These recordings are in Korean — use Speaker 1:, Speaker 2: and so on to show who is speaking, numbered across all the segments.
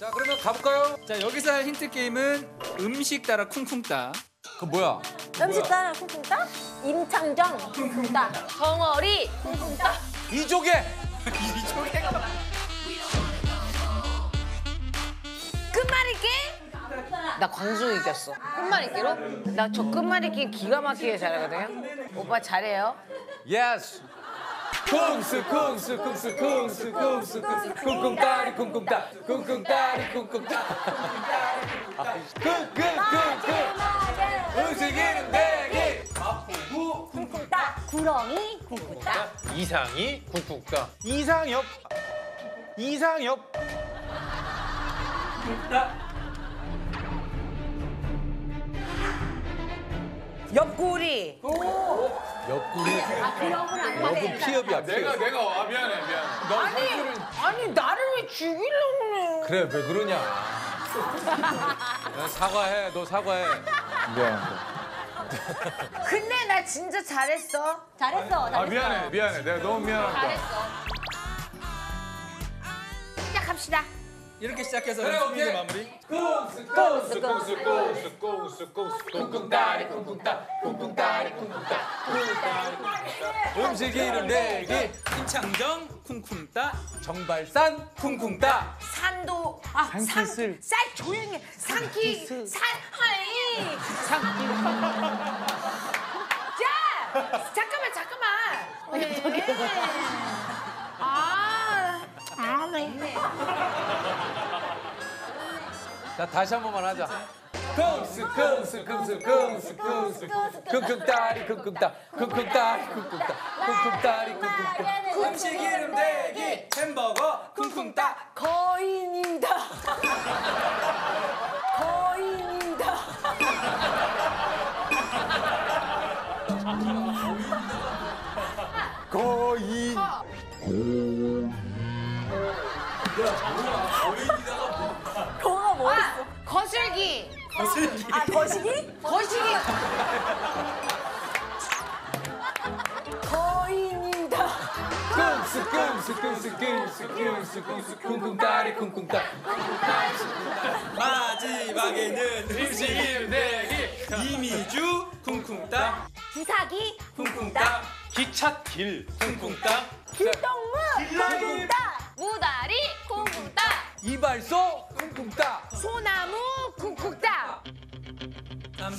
Speaker 1: 자 그러면 가볼까요?
Speaker 2: 자 여기서 할 힌트 게임은 음식 따라 쿵쿵 따.
Speaker 1: 그 뭐야?
Speaker 3: 음식 따라 쿵쿵 따? 임창정 쿵쿵따.
Speaker 4: 덩어리 쿵쿵 따.
Speaker 1: 이조개.
Speaker 4: 끝말잇기?
Speaker 5: 나 광수 이겼어.
Speaker 4: 끝말잇기로?
Speaker 5: 나 저 끝말잇기 기가 막히게 잘하거든요. 오빠 잘해요.
Speaker 1: yes. 쿵스 쿵스 쿵스 쿵스 쿵스 쿵스. 쿵쿵 따리 쿵쿵 따 쿵쿵 따리 쿵쿵 따. 쿵쿵쿵쿵. 음식이는 내기.
Speaker 3: 쿵쿵따. 구렁이 쿵쿵따.
Speaker 6: 이상이 쿵쿵따. 이상엽. 이상엽.
Speaker 5: 옆구리.
Speaker 1: 옆구리 옆은 피업이야 피업
Speaker 6: 내가 아 미안해 미안해
Speaker 5: 아니, 아니 나를 왜 죽이려고 그래?
Speaker 1: 그래 왜 그러냐 야, 사과해 너 사과해
Speaker 5: 근데 나 진짜 잘했어.
Speaker 3: 잘했어.
Speaker 6: 아
Speaker 3: 잘했어.
Speaker 6: 미안해 미안해 내가 너무 미안하다
Speaker 4: 시작합시다.
Speaker 2: 이렇게 시작해서
Speaker 1: 스피드
Speaker 2: 마무리.
Speaker 1: 꽁수 꽁수 꽁수 꽁수 꽁수 꽁꽁다리 꽁꽁다 꽁꽁다리 꽁꽁다 꽁꽁다리 꽁꽁다 음식 이름 네개
Speaker 2: 임창정 쿵쿵따
Speaker 1: 정발산 쿵쿵따
Speaker 4: 산도
Speaker 5: 산키슬
Speaker 4: 쌀 조용해 산키 산 하이 산키 야 잠깐만 잠깐만
Speaker 1: 자, 다시 한 번만 하자. 금스 금스 금스 금스 금스 금금 다리 금금 다 금금 다리 금금 다 금금 다리 금금 다
Speaker 2: 금식 이름 대기 햄버거 쿵쿵 따.
Speaker 3: 거인이다. 거인이다.
Speaker 1: 거인.
Speaker 3: 거인
Speaker 4: 거슬기.
Speaker 3: 아, 거시기?
Speaker 4: 거시기.
Speaker 3: 거인이다.
Speaker 1: 쿵스 쿵스 쿵스 쿵스 쿵스 쿵스 쿵쿵 따리 쿵쿵 따
Speaker 2: 마지막에는 음식 이름 대기 이미주 쿵쿵 따.
Speaker 3: 기사기
Speaker 2: 쿵쿵 따.
Speaker 6: 기찻길
Speaker 2: 쿵쿵 따.
Speaker 3: 길동무 쿵쿵따.
Speaker 4: 무다리 쿵쿵따.
Speaker 1: 이발소 쿵쿵 따
Speaker 4: 소나무 쿵쿵따.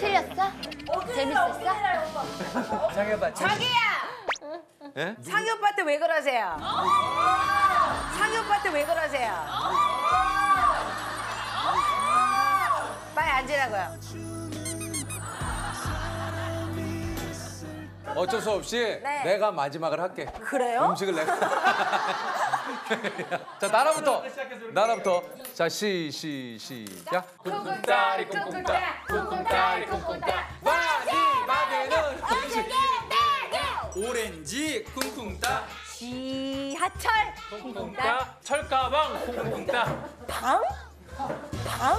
Speaker 4: 틀렸어? 재밌었어?
Speaker 1: 상여봐
Speaker 5: 자기야.
Speaker 1: 예?
Speaker 5: 상희 오빠한테 왜 그러세요? 상희 오빠한테 왜 그러세요? 빨리 앉으라고요.
Speaker 1: 어쩔 수 없이
Speaker 3: 네.
Speaker 1: 내가 마지막을 할게
Speaker 3: 그래요?
Speaker 1: 음식을 내가 자 나라부터 나라부터 자 시 시 시작
Speaker 4: 쿵쿵따. 쿵쿵따리
Speaker 6: 쿵쿵따 철가방 쿵쿵따
Speaker 3: 방? 방?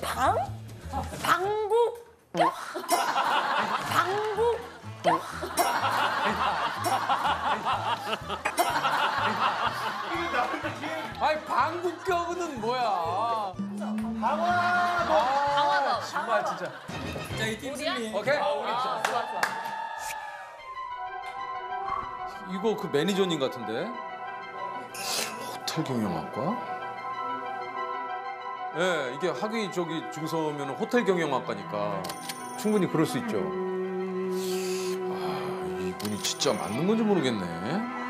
Speaker 3: 방? 방구? 방구?
Speaker 1: 아니 방국경은 뭐야
Speaker 4: 강화도.
Speaker 1: 정말 진짜
Speaker 2: 자, 이 팀 승리.
Speaker 1: 오케이 이거 그 매니저님 같은데? 호텔 경영학과? 예, 네, 이게 학위 저기 중서면 호텔 경영학과니까 충분히 그럴 수 있죠. 아, 이분이 진짜 맞는 건지 모르겠네.